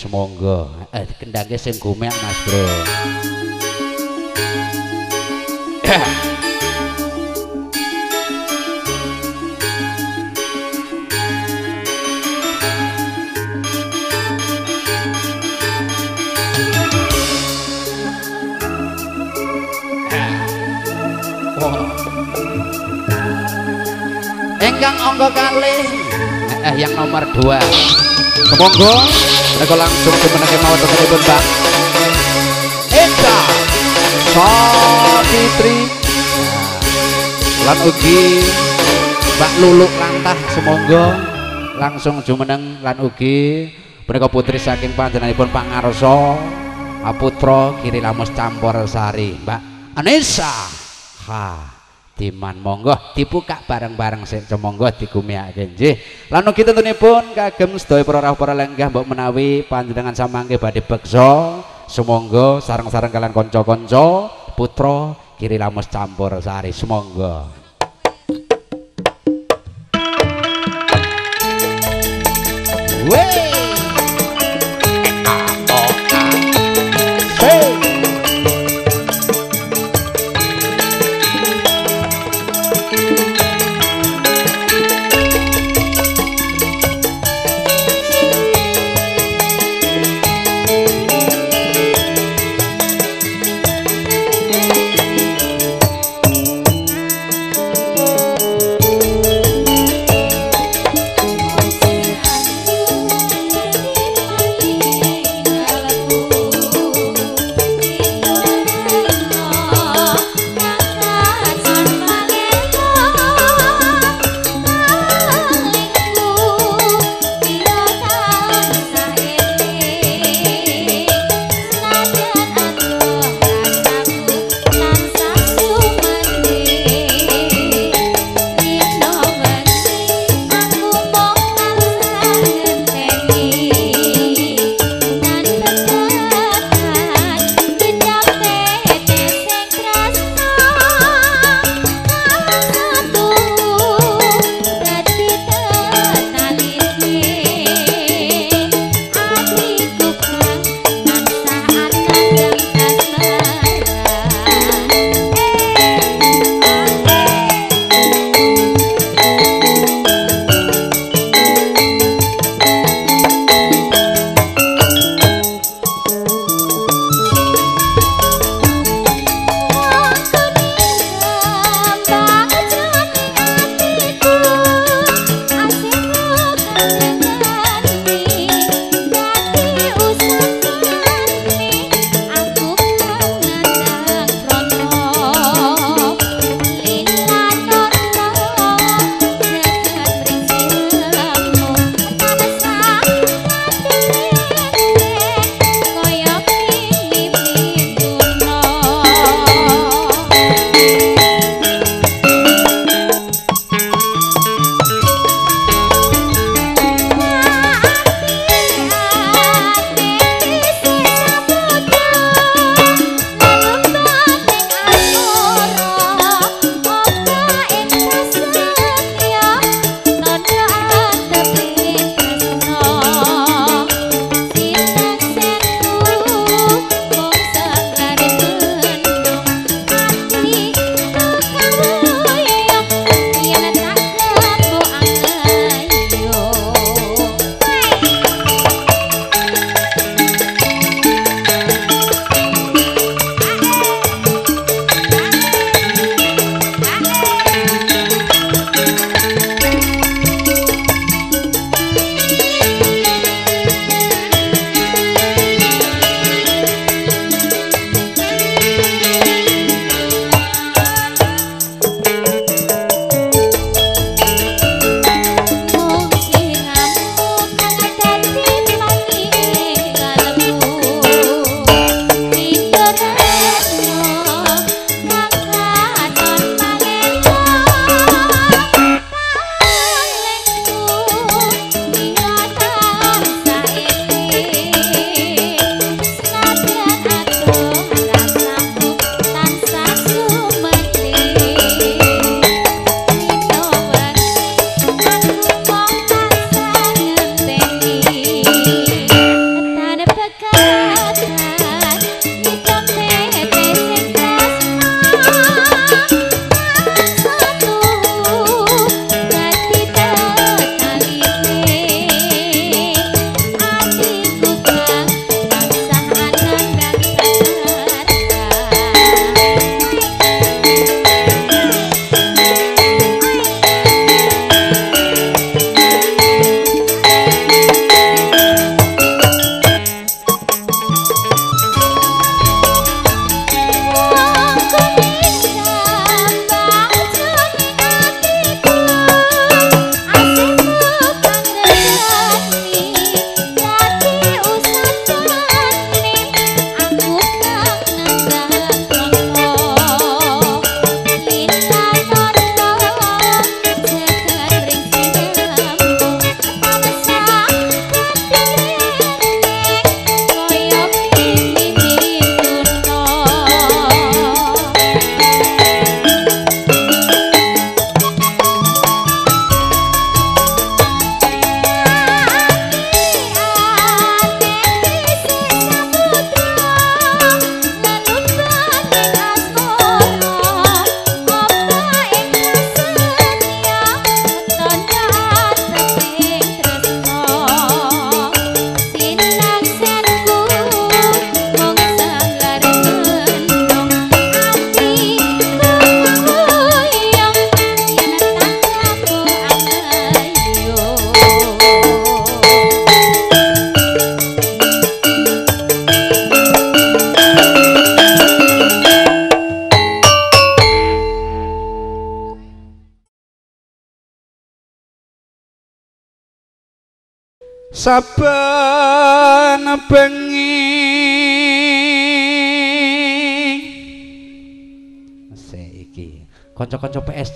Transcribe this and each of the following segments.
semoga eh kendange sing gumek Mas Bro. Engkang angka kalih. Eh, eh yang nomor 2 Semoga mereka langsung dimenangi mau temenipun bang Eta. Sapitri nah, Lan ugi. Mbak Luluk lantah semoga Langsung jumeneng lan ugi. Mereka putri saking panjenanipun Pangarso Aputra Kiri Lamus Campur Sari Mbak Anissa. Ha. Diman monggo dibuka bareng-bareng sing monggo digumiake nggih. Lan ugi tentunipun kagem sedaya para rawuh para lenggah mbok menawi panjenengan samangke badhe beksa sumangga sareng-sareng kalian kanca-kanca putra kiri lamus campur sari sumangga. Wey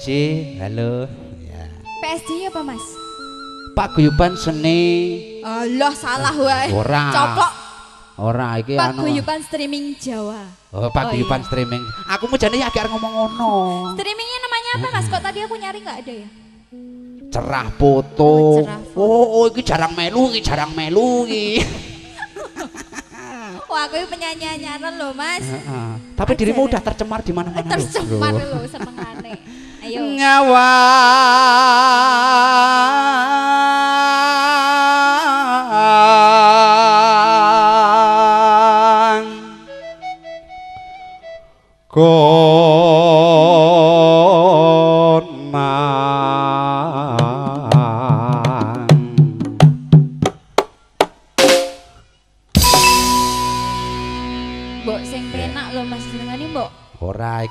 PSG halo. Ya. PSG apa Mas? Paguyuban seni. Allah salah wae ora. Coplok ora iki anu. Paguyuban streaming Jawa. Oh Paguyuban oh, iya. streaming. Aku mau jane ya agak ngomong ngono. Streamingnya namanya apa Mas? Kok tadi aku nyari nggak ada ya? Cerah foto. Oh, cerah foto. Oh, oh iki jarang melu iki, jarang melu iki. Wah, aku penyanyi anyaran loh, Mas. Uh, Tapi Ajar. dirimu udah tercemar di mana-mana Tercemar loh, senengane. Ayo. Nyawa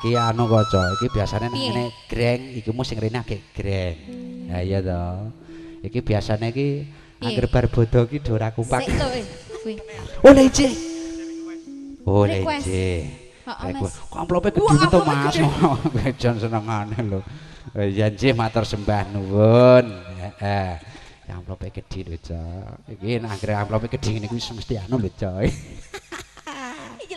iki anu kaca iki biasane nek ngene greng iki mu sing rene agek greng ha iya to. Iki biasane iki angger bar bodo iki do ora kupak. Sik to kuwi oh leje oh leje kok amplope gedhe to mas? jan senengane lho. Ya nggih matur sembah nuwun. Heeh. Amplope gedhe lho cok. Iki nek angger amplope gedhe ngene kuwi mesti anu lho cok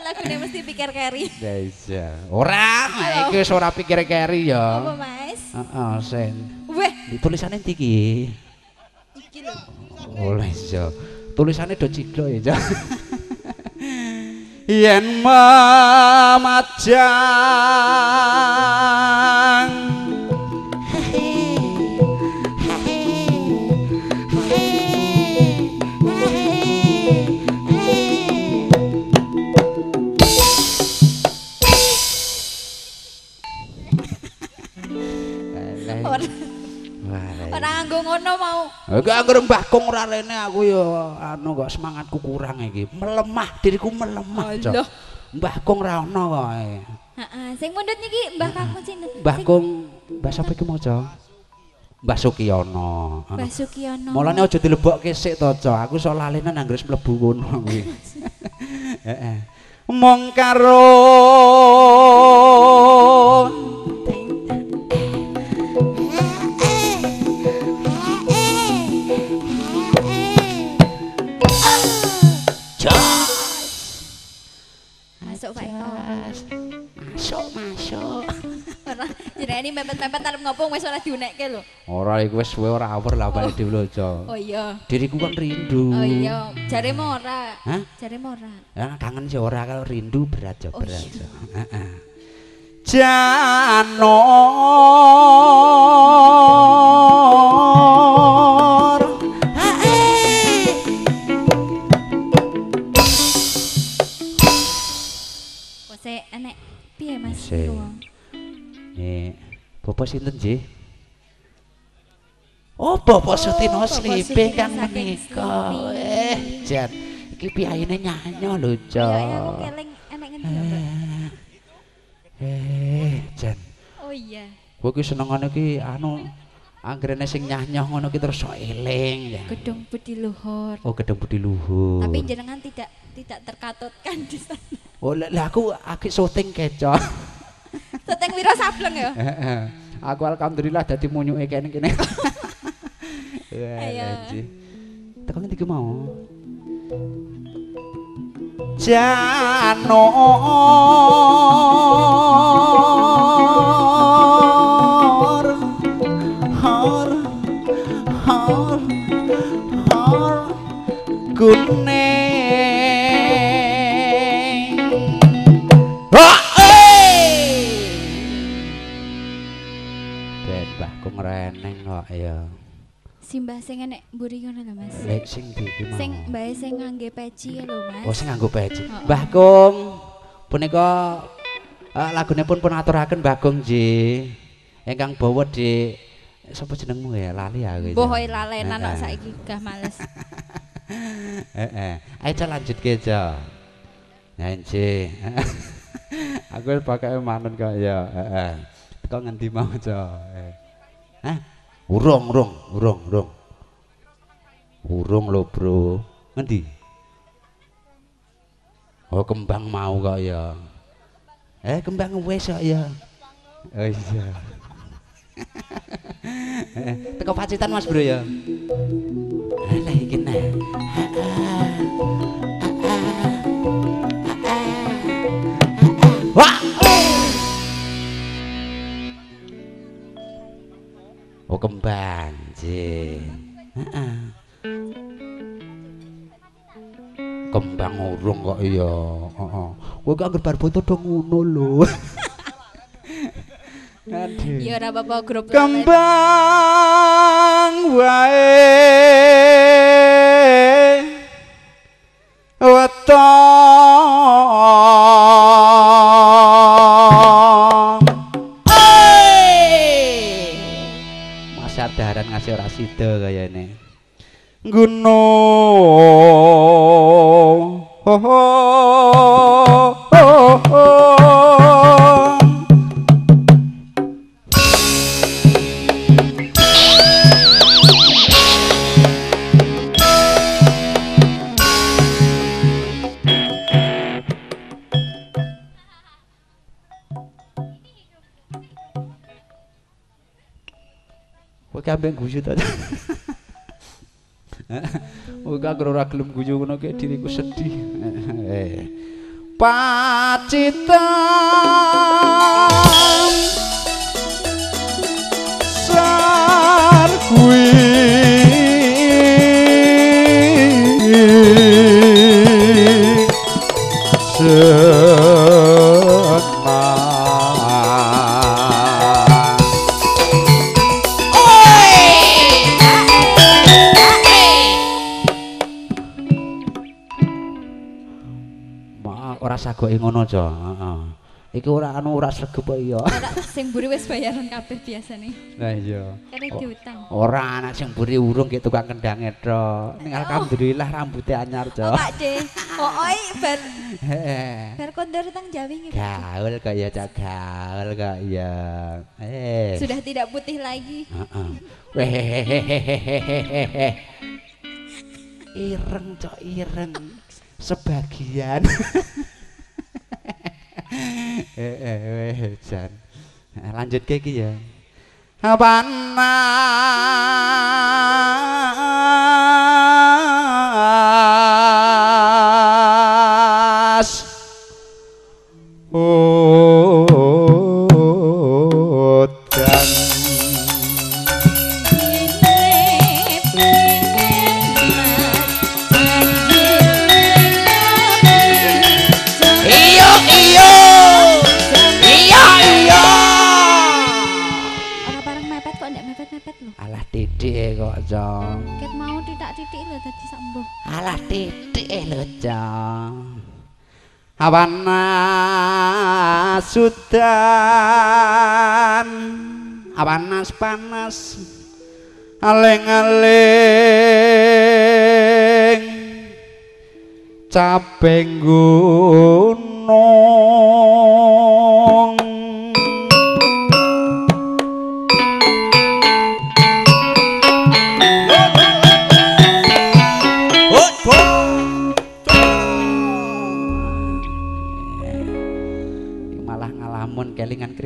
lagune mesti pikir keri. Ya iya. Ora, iki wis ora pikir keri ya. Apa, Mas? Heeh, sen. Weh, tulisane ndi iki? Iki lho. Oleh iya. Tulisane do ciklo ya, Cak. Yen mamajang nganggo ngono mau. Iki anggere Mbah Kong ora rene aku ya anu kok semangatku kurang iki. Melemah diriku melemah, Cok. Mbah Kong ora ono kok. Heeh, sing mundut niki Mbah Kang sinten? Mbah Kong Mbah sapa iki maca? Mbah Sukiyono. Mbah Sukiyono. Mulane aja dilebokke sik to, Cok. Aku sok lalenan anggere mlebu kono kuwi. Heeh. Mong karo ini mepet-mepet arep ngopo wis ora diunekke lho. Ora iku wis suwe ora awer lah bae dhewe lho, Oh iya. Diriku kan rindu. Oh iya, jaremu ora. Hah? Jaremu ora. Ya kangen sih ora kalau rindu berat jo, berat jo. Heeh. Jano Bapak sinten nggih? Oh, Bapak Sutino Slipe kang menika. Eh, Jan, iki piyayine nyanyo lho, Cok. Eh, eh, Jan. Oh iya. Kowe ki senengane ki anu anggrene sing nyah-nyah ngono ki terus eling ya. Gedung Budi Luhur. Oh, Gedung Budi Luhur. Tapi jenengan tidak tidak terkatutkan di sana. Oh, lah aku akeh syuting kecok. Teteng Wiro Sableng ya? Aku alhamdulillah dadi munyuke kene kene. Ayo. Tekan ndi mau? Jano har har har ya. Simbah sing enek mburi ngono lho Mas. Lek sing mau? Sing mbae sing ngangge peci lho Mas. Oh sing nganggo peci. Oh, Mbah Kung punika uh, lagune pun pun aturaken Mbah Kung nggih. Ingkang bawa di sapa jenengmu ya lali aku. Boh lalenan kok saiki gah males. Heeh. Ayo lanjut ke aja. Nyanyi. aku pakai manun kok ya. Heeh. Kok ngendi mau aja. Hah? Urung, urung, urung, urung. Urung lho, Bro. Ngendi? Oh, kembang mau kok ya. Eh, kembang wis kok ya. Oh iya. Teko Pacitan Mas Bro ya. Alah iki nah. Kembang, jin. Heeh. Kembang urung kok iya. Heeh. Kowe kok anggere bar foto dong ngono lho. Aduh. Ya ora apa-apa grup kembang wae weton Ngasih ora sida kayane gunung. ho ho Kowe kabeh guyu ta. Kowe kagak ora gelem guyu ngono ki diriku sedih. Eh. Pacitan sargui Sagoke ngono, Jo. Heeh. Iki ora anu ora sregep kok iya. Sing mburi wis bayaran kabeh biasane. Lah iya. Kene diutang. Ora anak sing mburi urung ki tukang kendange tok. Ning alhamdulillah rambutnya anyar, Jo. Oh, Pak De. Oh, oi bar Heeh. bar kondor tang Jawi nggih. Gaul kok ya, Cak. Gaul kok ya. Eh. Sudah tidak putih lagi. Heeh. Wehehehehehehe. Ireng, Cok, ireng. Sebagian. Eh, eh, weh, Jan. Nah, Lanjut ke iki ya. Panas. Udan. Alah titik lho jong awana sudan. Awanas panas aleng-aleng capeng gunung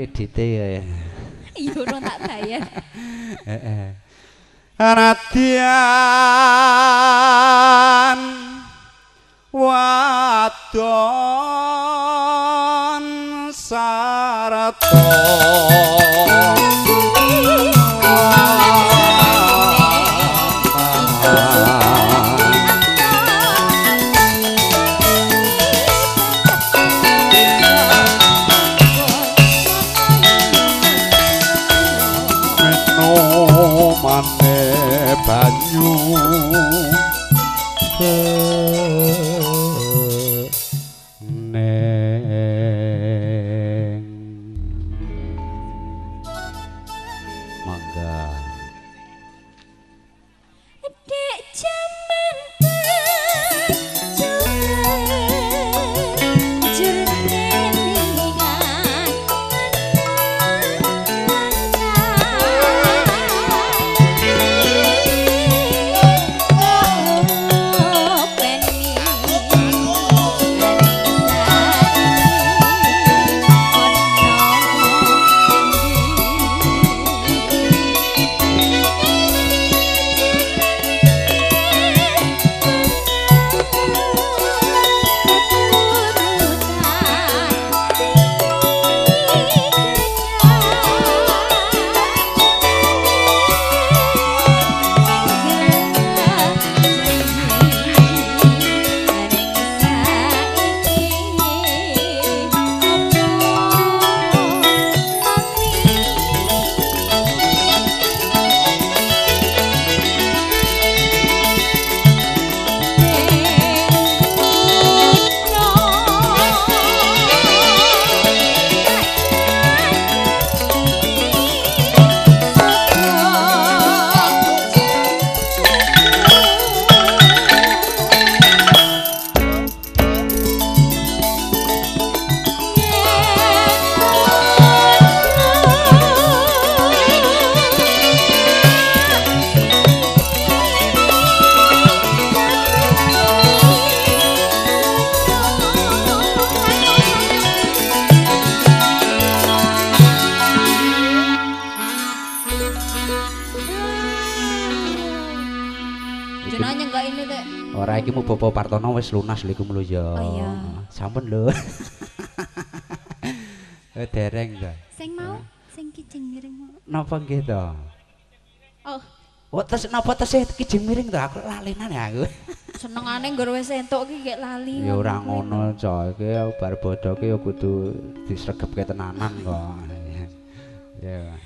kredite ya. Iya ora tak bayar. Heeh. Anadian wadon sarata Ora iki mu Bapak Partono wis lunas lho iku mlu ya. Oh, iya. Sampun lho. Eh dereng to. Sing mau, sing kijing miring mau. Napa nggih to? Oh, Oh, tes napa tesih kijing miring to? Aku lalenan ya aku. senengane nggur wis entuk iki gek lali. Ya ora ngono, coy. Iki bar bodoke ya kudu disregepke tenanan kok. Ya.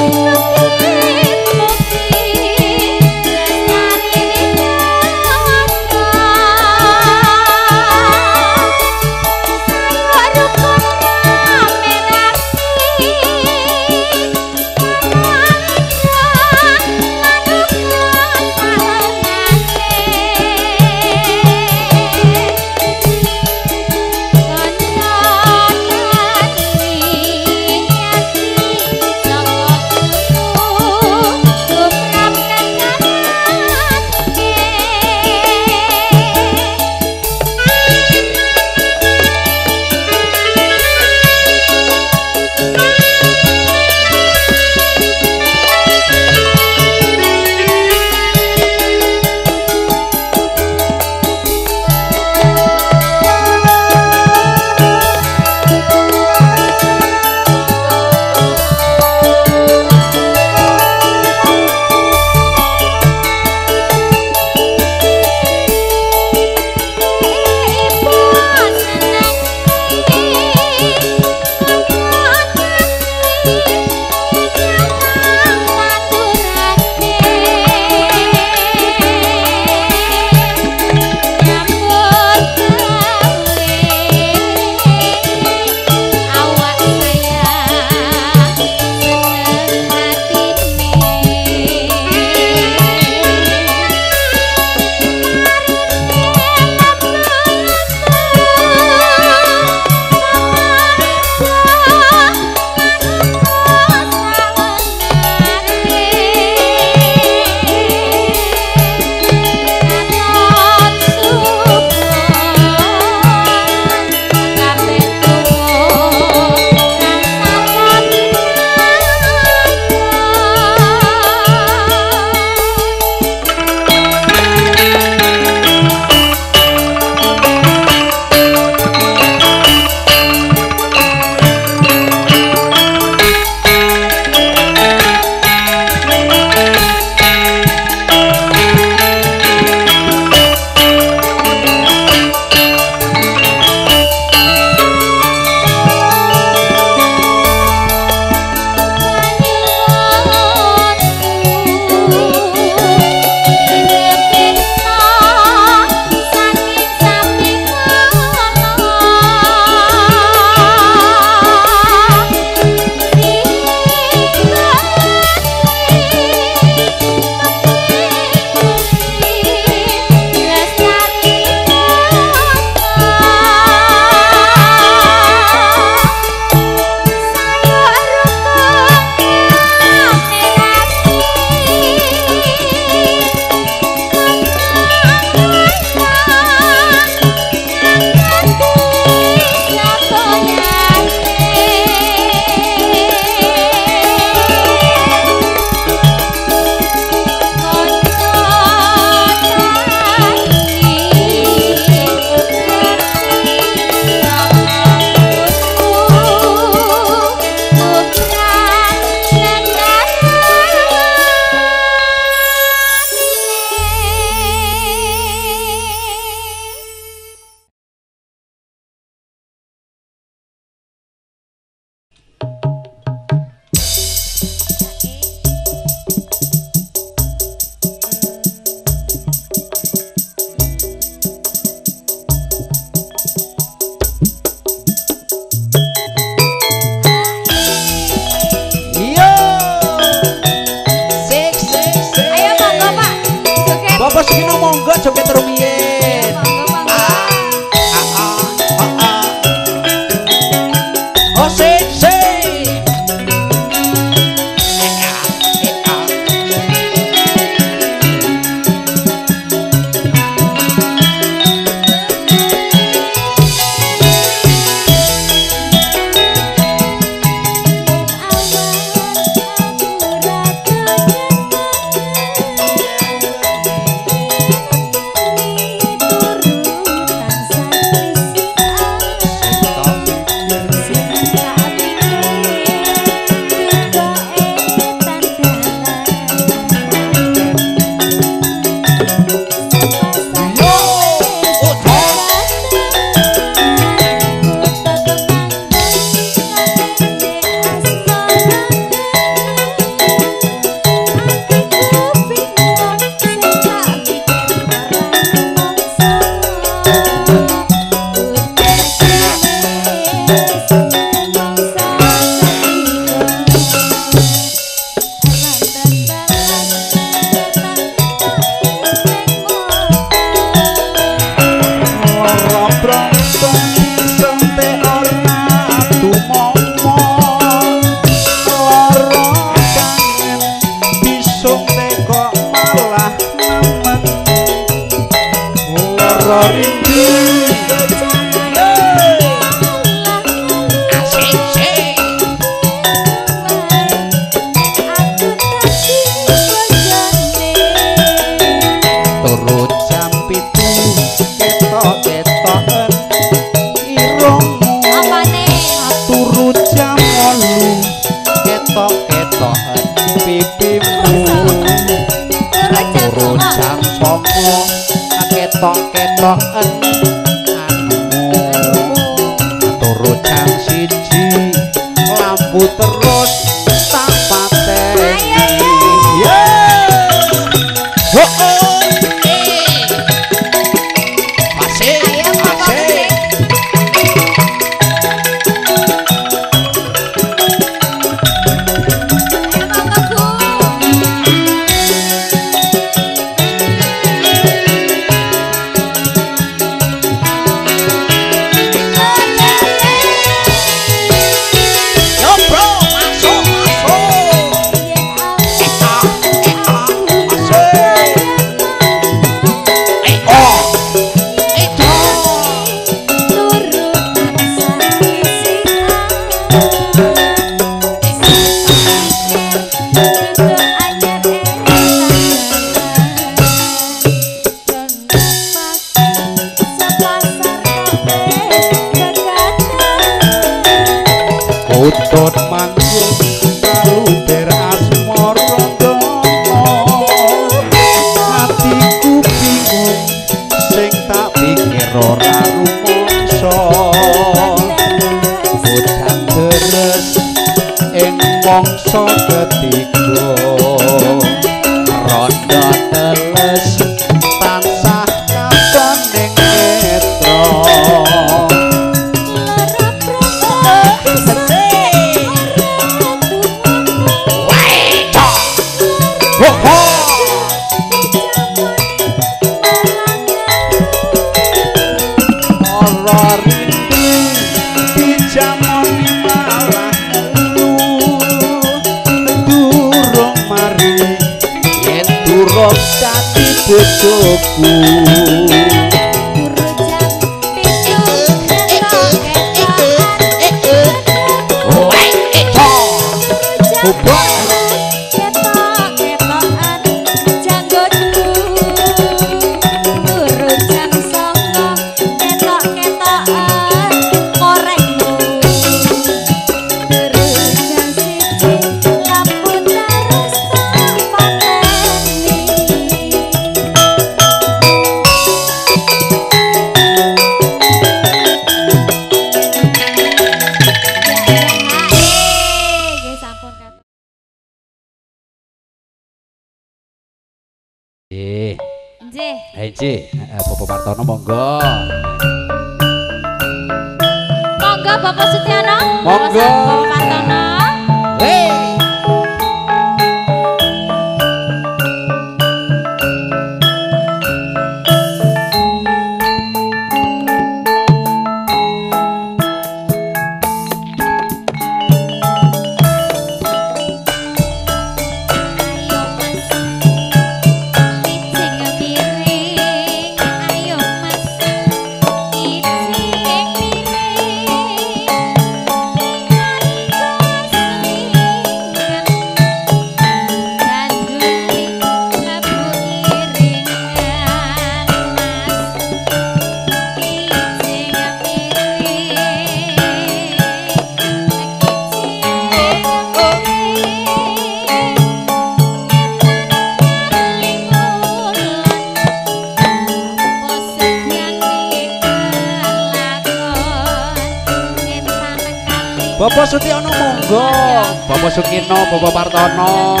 Bapak Sukino, Bapak Partono.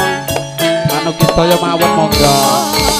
Anu kita ya mawon monggo.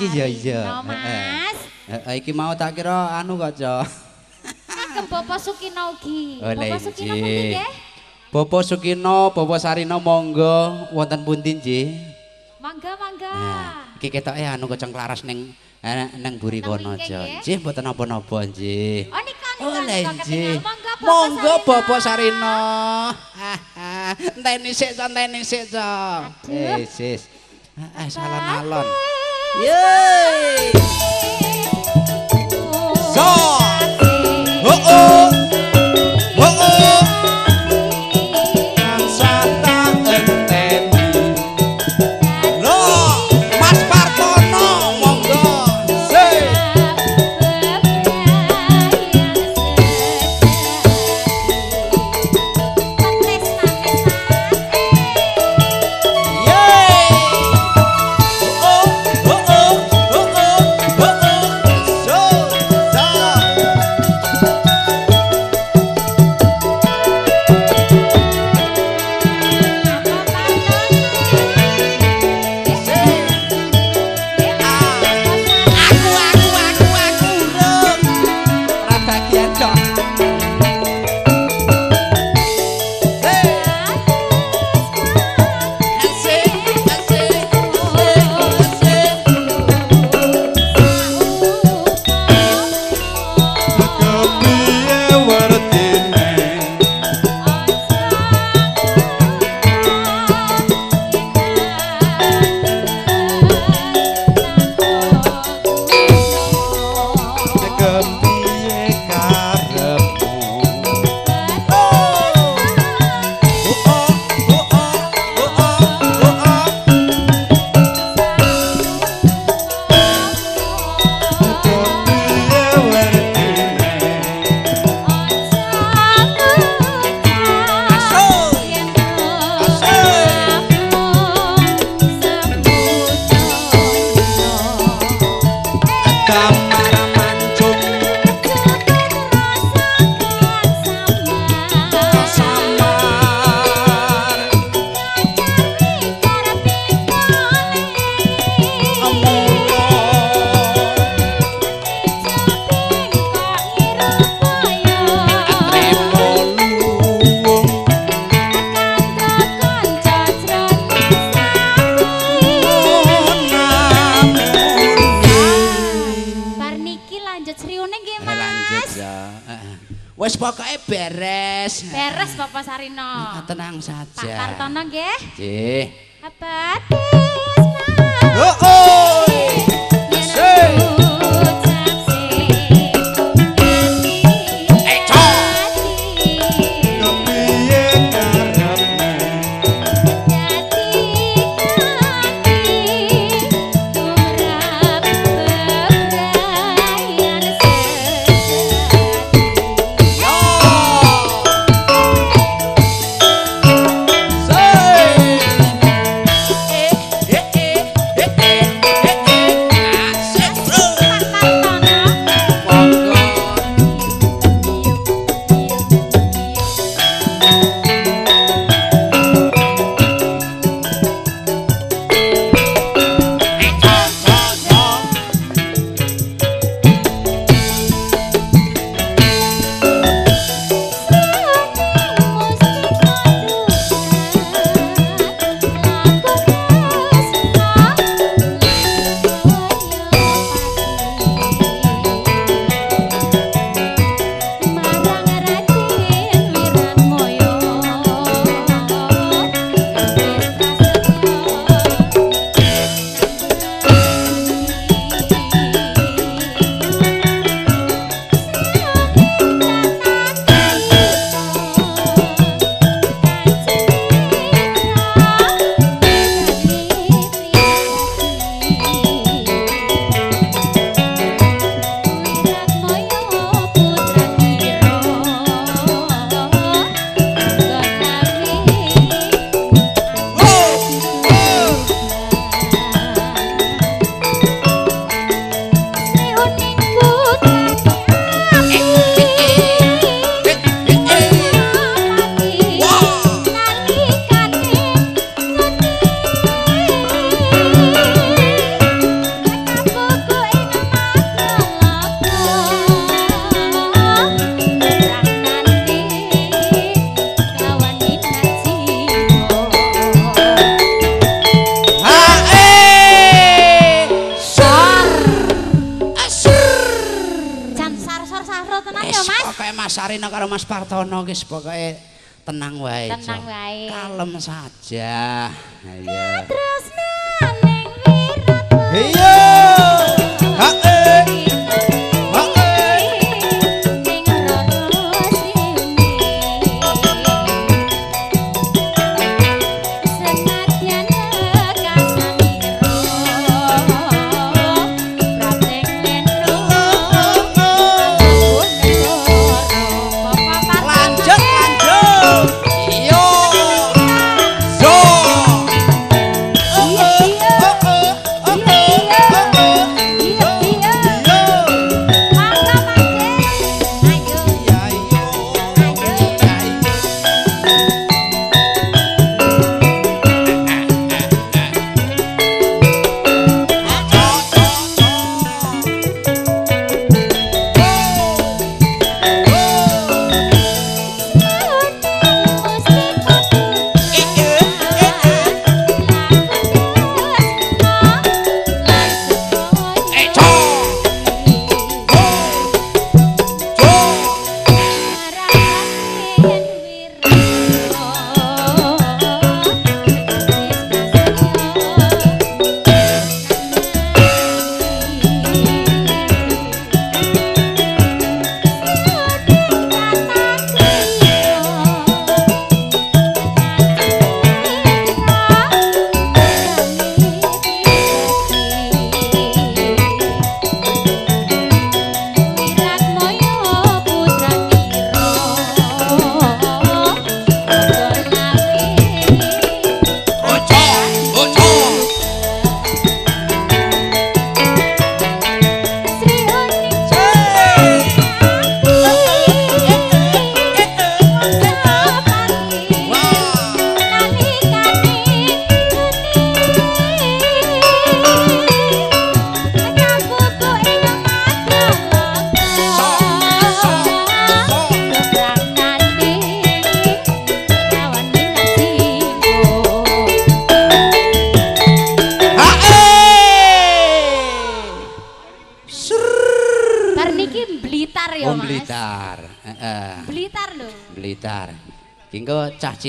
Iki ya iya. Mas. Heeh, iki mau tak kira anu kok, Ca. Ke Bapak Sukino ugi. Oh, Bapak Sukino pundi nggih? Bapak Sukino, Bapak Sarino monggo wonten pundi nggih? Mangga, mangga. Nah, iki ketoke anu kocong klaras ning eh, nang buri kono, Ca. nggih? Mboten napa-napa nggih. Oh nika lah nggih. Monggo. Bapak Sarino. Enteni sik, enteni sik. Aduh. Eh, sis. Ah, salah nalon. Yay! Song! Tenang Pak saja. Kartono nggih. Nggih.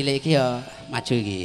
Cilik iki ya maju iki.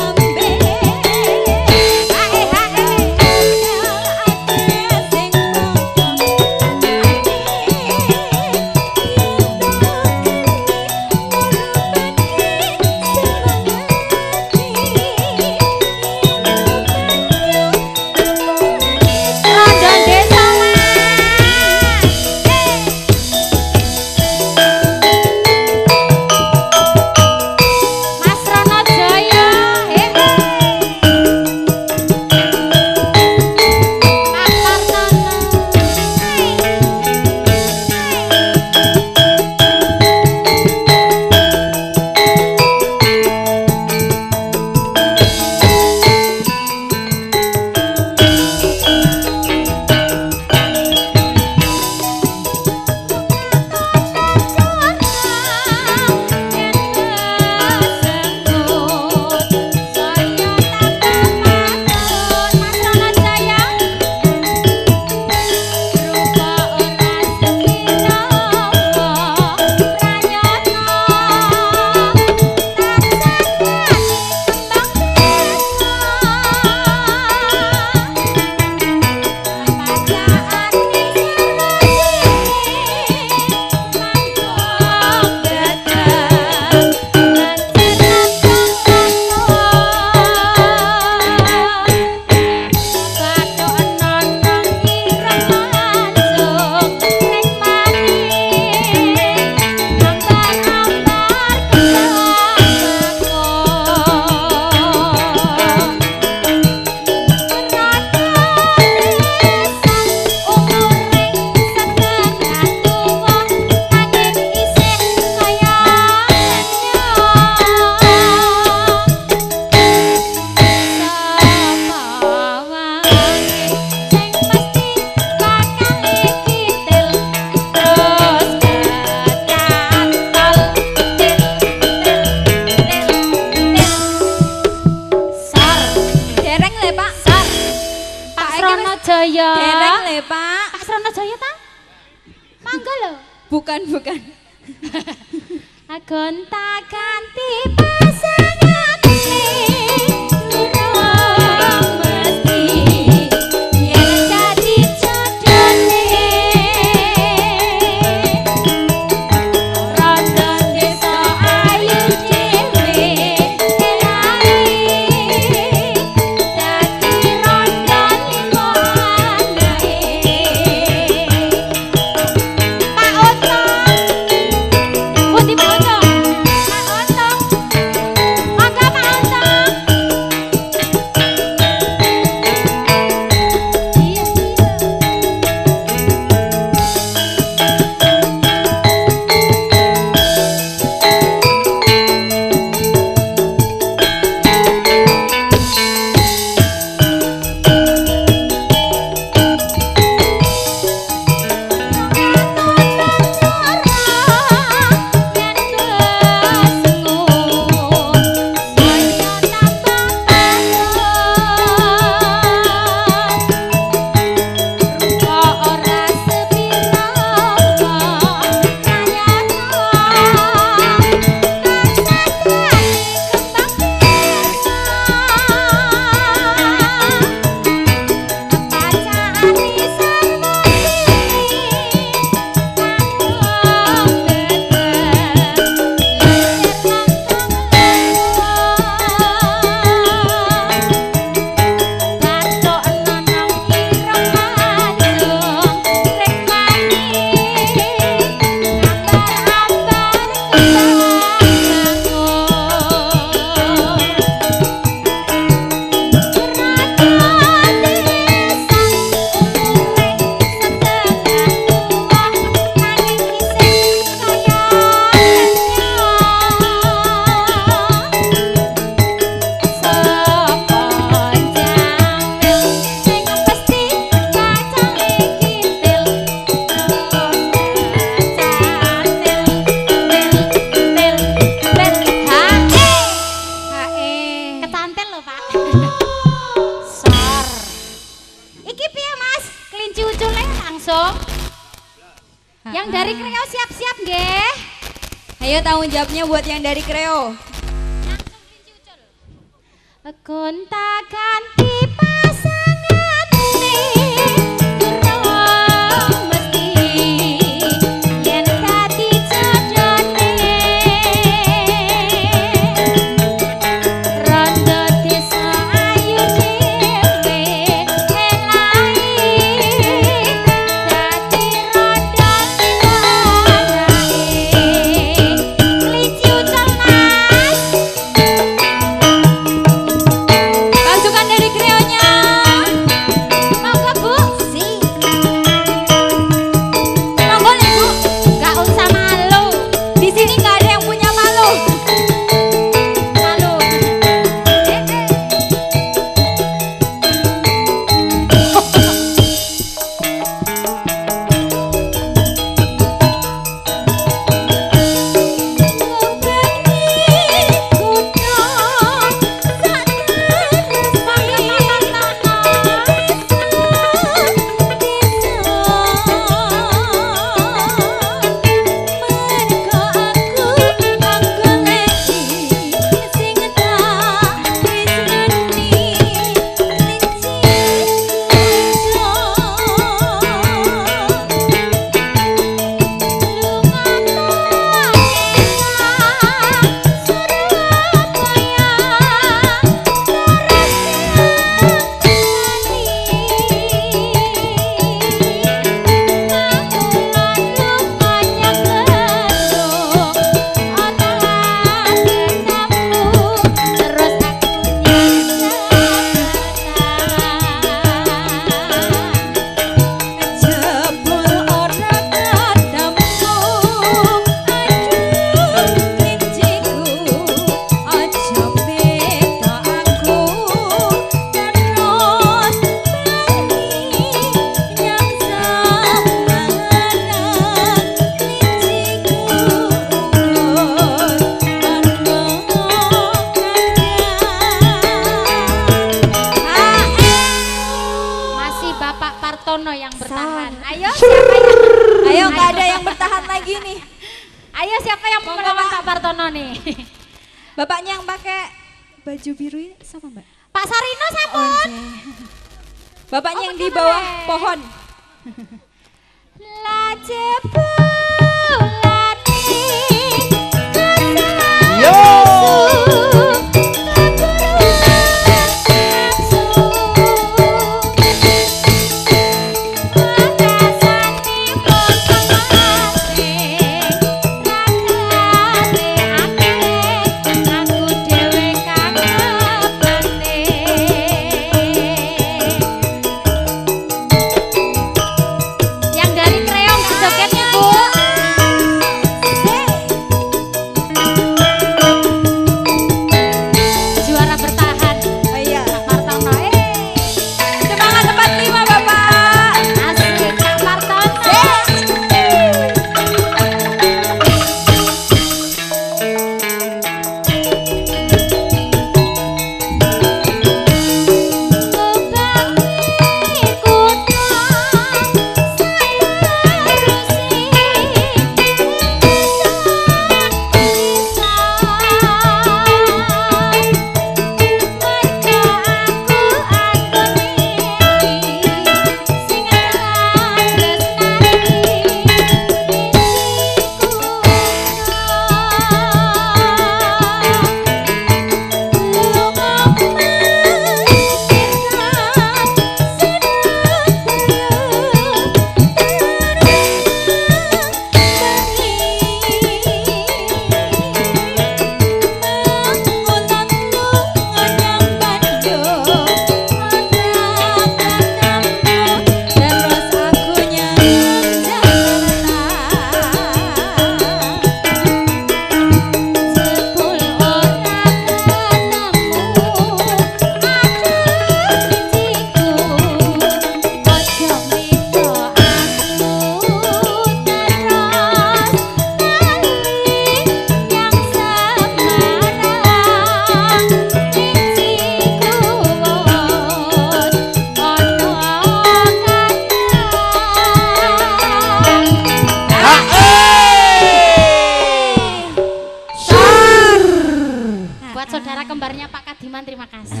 Kembarnya Pak Kadiman terima kasih.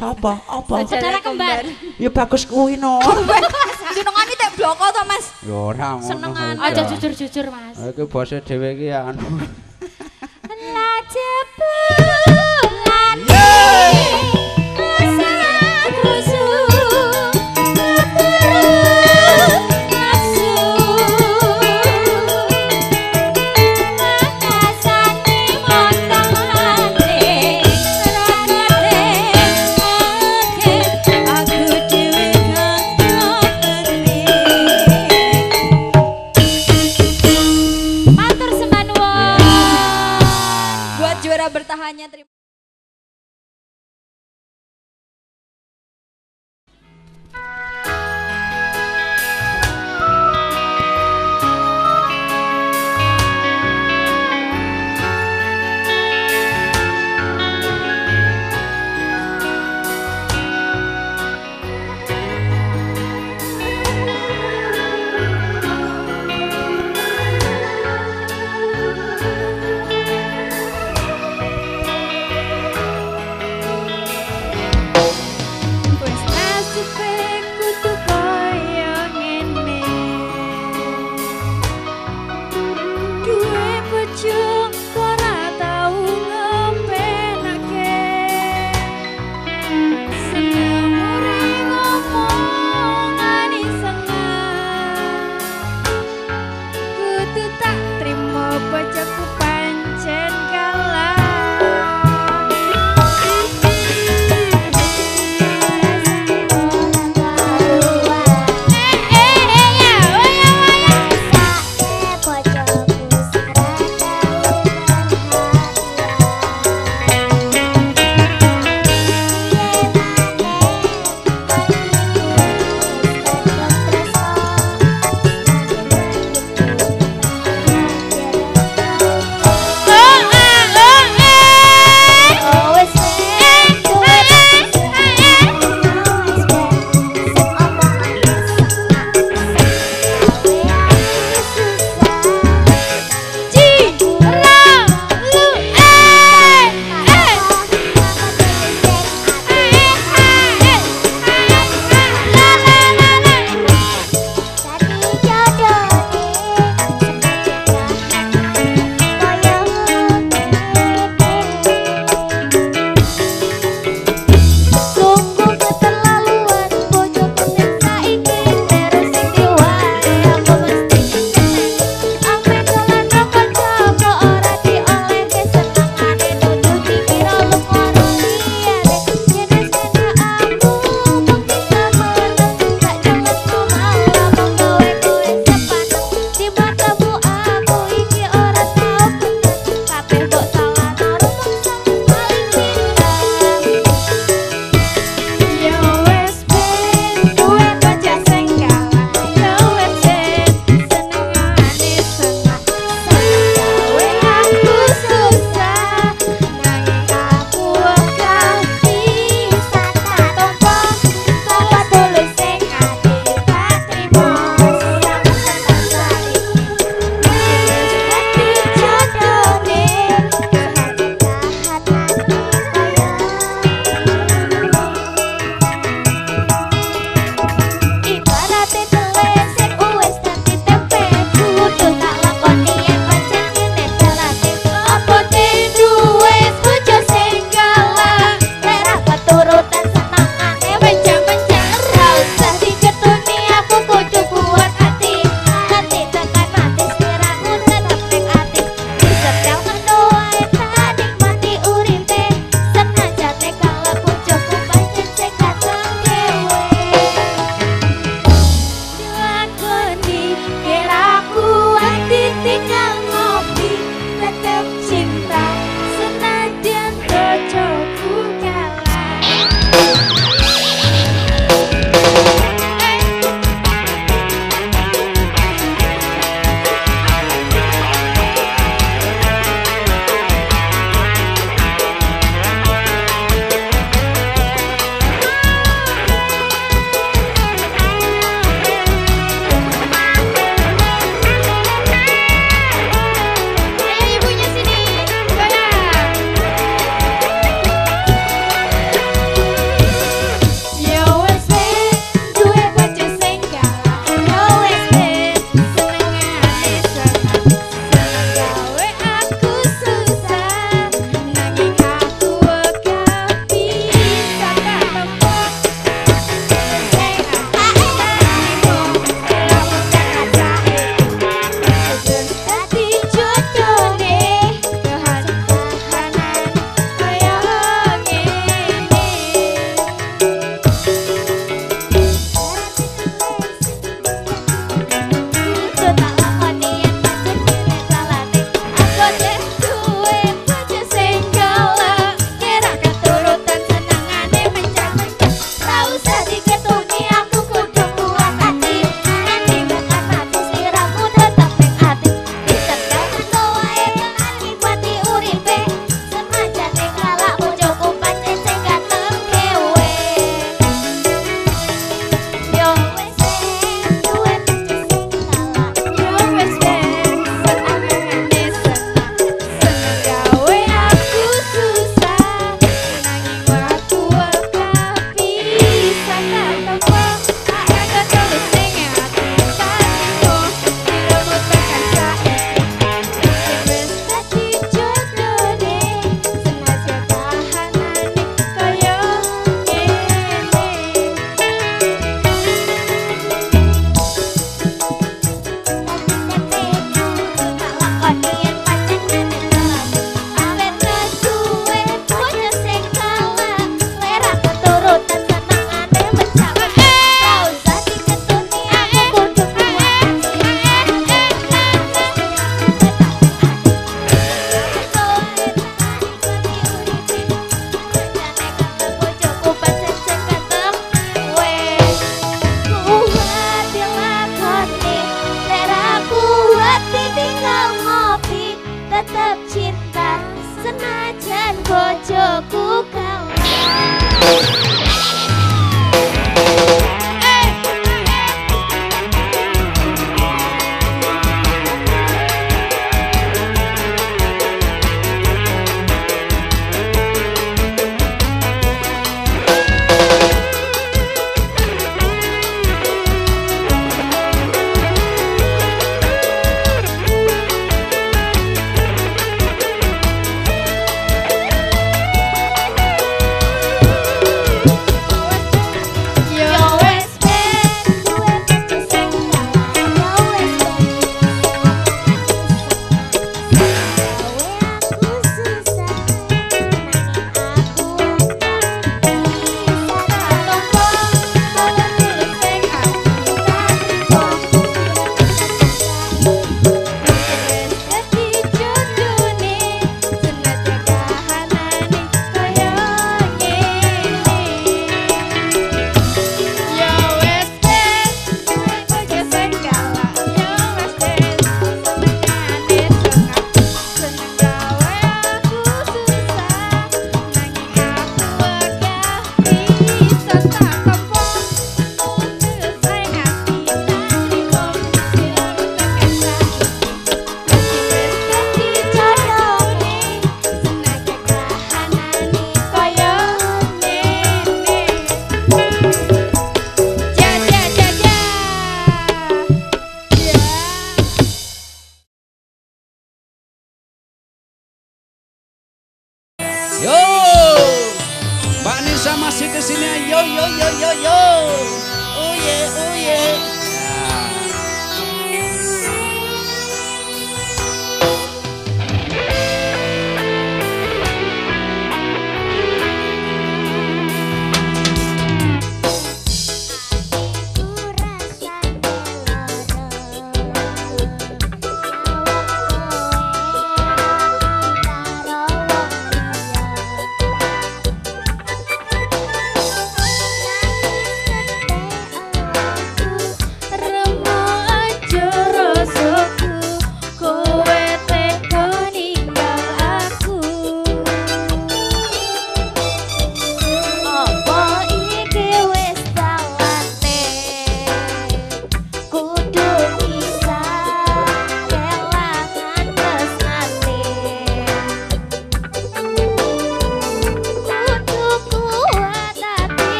Sapa? Apa? Saudara kembar. Ya bagus kuwi no. Jenengane tek bloko to, Mas. Ya ora ngono. Senengan. Aja jujur-jujur Mas. Iki bose dhewe iki ya anu. Matur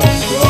dadi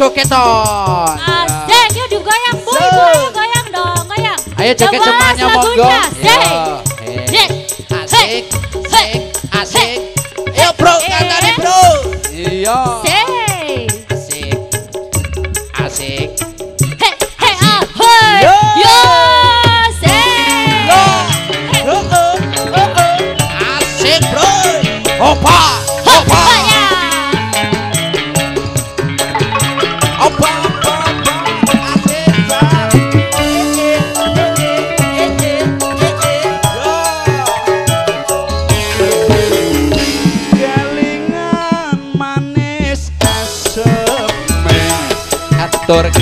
joketon. Ah, ya. Jeng, yuk digoyang boy, boy, goyang dong, goyang. Ayo joket semuanya monggo. Ya. Asik, asik, asik, asik. Ayo bro, katanya bro. Iya. pastor